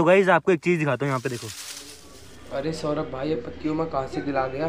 तो गाइज़ आपको एक चीज़ दिखाता हूँ यहाँ पे देखो। अरे सौरभ भाई ये पत्तियों में कहाँ से गिला गया?